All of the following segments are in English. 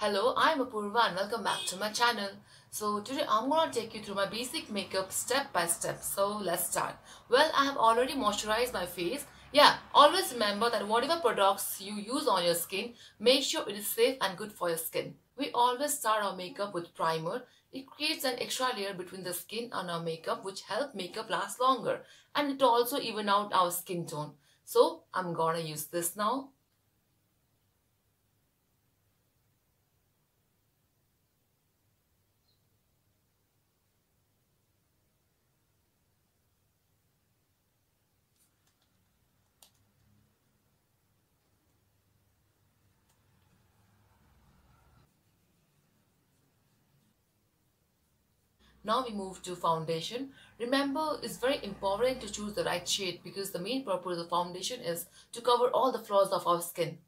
Hello, I'm Apurwa and welcome back to my channel. So today I'm gonna take you through my basic makeup step by step. So let's start. Well, I have already moisturized my face. Yeah, always remember that whatever products you use on your skin, make sure it is safe and good for your skin. We always start our makeup with primer. It creates an extra layer between the skin and our makeup which help makeup last longer and it also even out our skin tone. So I'm gonna use this now. Now we move to foundation. Remember, it's very important to choose the right shade because the main purpose of foundation is to cover all the flaws of our skin.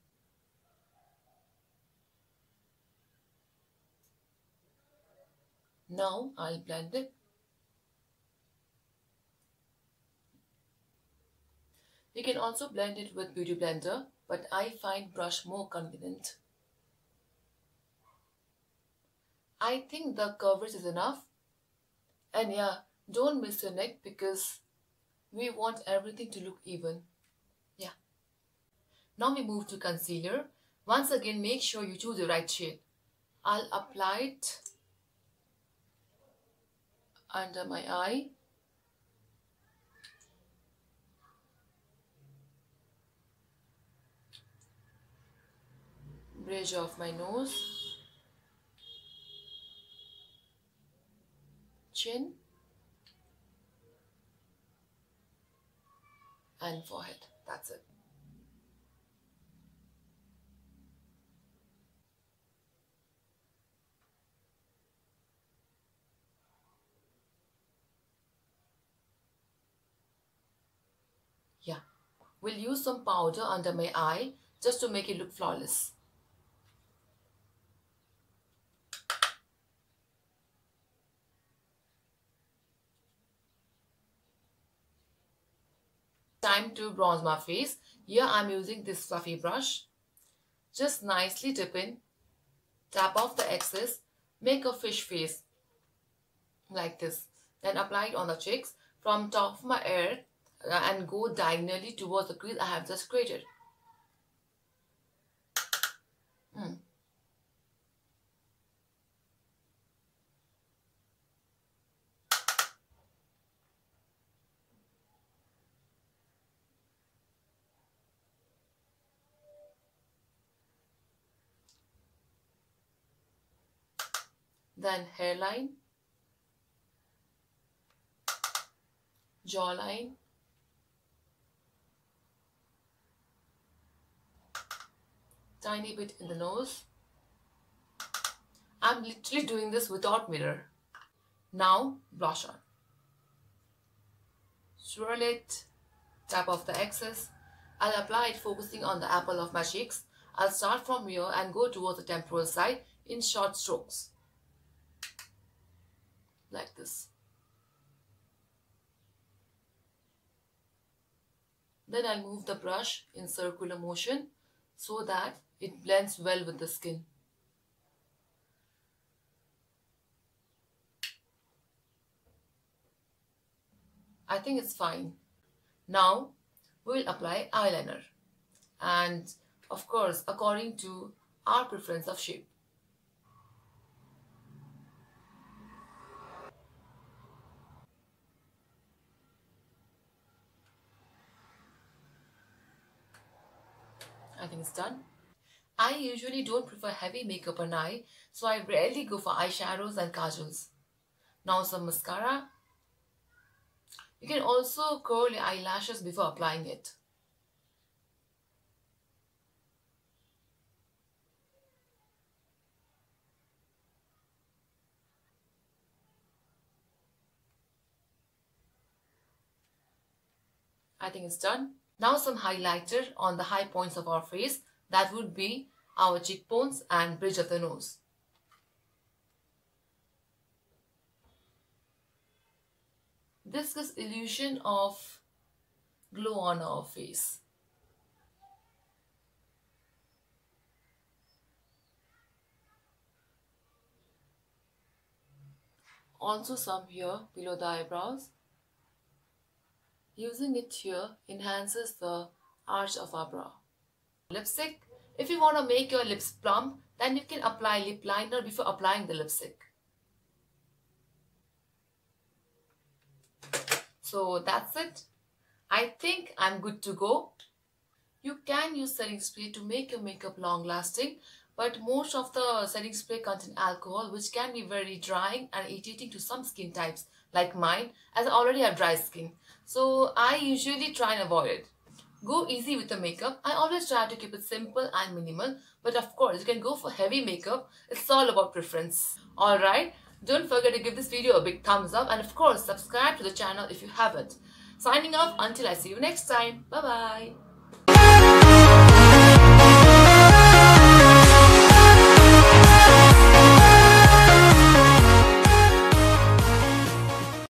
Now I'll blend it. You can also blend it with Beauty Blender, but I find brush more convenient. I think the coverage is enough and yeah, don't miss your neck because we want everything to look even. Yeah. Now we move to concealer. Once again, make sure you choose the right shade. I'll apply it under my eye. Bridge of my nose. Chin and forehead. That's it. Yeah, we'll use some powder under my eye just to make it look flawless. Time to bronze my face. Here I'm using this fluffy brush. Just nicely dip in, tap off the excess, make a fish face like this. Then apply it on the cheeks from top of my ear uh, and go diagonally towards the crease I have just created. Then hairline, jawline, tiny bit in the nose. I'm literally doing this without mirror. Now blush on. Swirl it, tap off the excess. I'll apply it focusing on the apple of my cheeks. I'll start from here and go towards the temporal side in short strokes like this. Then I'll move the brush in circular motion so that it blends well with the skin. I think it's fine. Now we'll apply eyeliner and of course according to our preference of shape. I think it's done. I usually don't prefer heavy makeup on eye, so I rarely go for eyeshadows and kajals. Now some mascara. You can also curl your eyelashes before applying it. I think it's done. Now some highlighter on the high points of our face. That would be our cheekbones and bridge of the nose. This is illusion of glow on our face. Also some here below the eyebrows Using it here enhances the arch of our brow. Lipstick. If you want to make your lips plump, then you can apply lip liner before applying the lipstick. So that's it. I think I'm good to go. You can use setting spray to make your makeup long lasting but most of the setting spray contain alcohol which can be very drying and irritating to some skin types like mine as I already have dry skin. So I usually try and avoid it. Go easy with the makeup. I always try to keep it simple and minimal. But of course, you can go for heavy makeup. It's all about preference. Alright, don't forget to give this video a big thumbs up and of course subscribe to the channel if you haven't. Signing off until I see you next time. Bye bye.